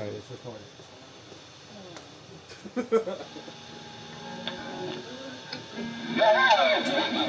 Alright, it's recording.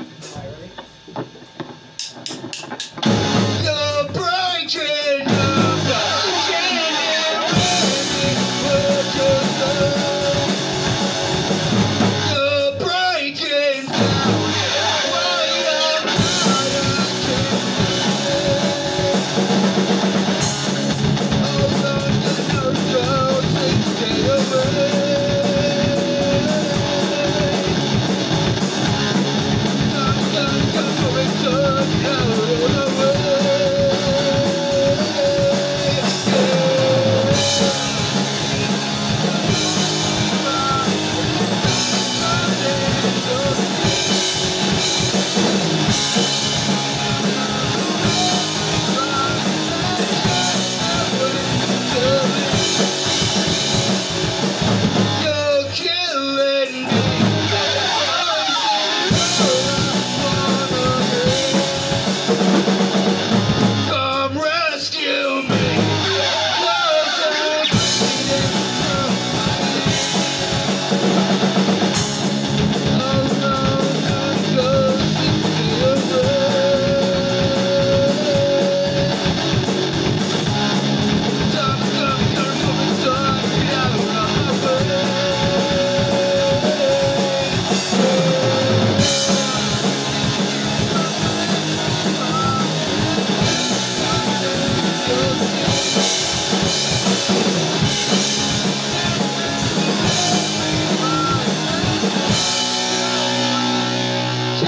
I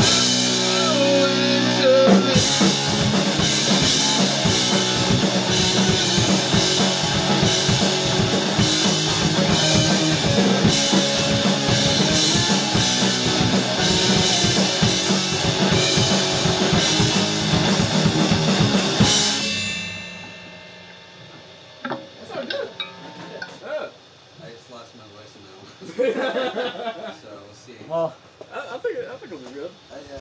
just lost my voice in that one. so we'll see. Well, Think I think it'll be good. Uh,